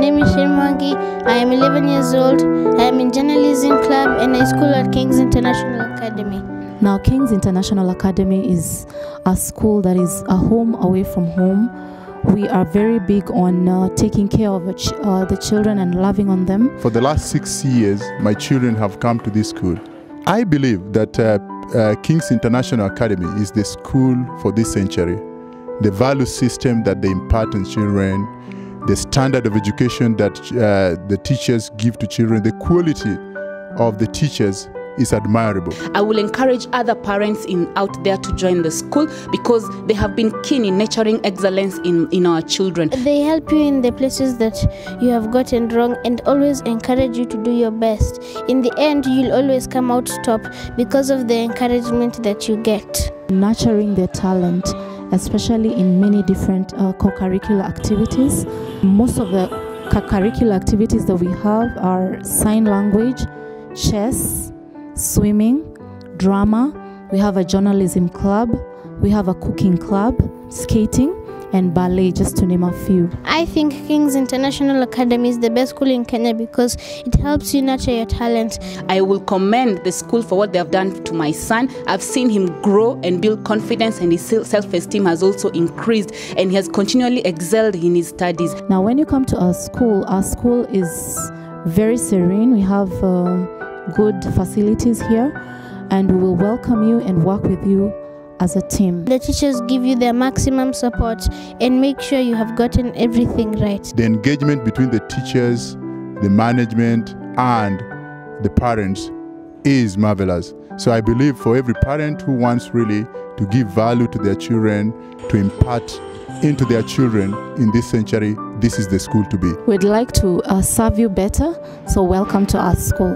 My name is Shane Mwangi. I am 11 years old. I am in journalism club and I school at King's International Academy. Now, King's International Academy is a school that is a home away from home. We are very big on uh, taking care of ch- uh, the children and loving on them. For the last six years, my children have come to this school. I believe that uh, uh, King's International Academy is the school for this century. The value system that they impart on children, the standard of education that uh, the teachers give to children, the quality of the teachers is admirable. I will encourage other parents in out there to join the school because they have been keen in nurturing excellence in, in our children. They help you in the places that you have gotten wrong and always encourage you to do your best. In the end, you'll always come out top because of the encouragement that you get. Nurturing their talent, especially in many different uh, co curricular activities. Most of the co curricular activities that we have are sign language, chess, swimming, drama. We have a journalism club. We have a cooking club, skating, and ballet, just to name a few. I think King's International Academy is the best school in Kenya because it helps you nurture your talent. I will commend the school for what they have done to my son. I've seen him grow and build confidence, and his self esteem has also increased, and he has continually excelled in his studies. Now, when you come to our school, our school is very serene. We have uh, good facilities here, and we will welcome you and work with you as a team. The teachers give you their maximum support and make sure you have gotten everything right. The engagement between the teachers, the management, and the parents is marvelous. So I believe for every parent who wants really to give value to their children, to impart into their children in this century, this is the school to be. We'd like to uh, serve you better, so welcome to our school.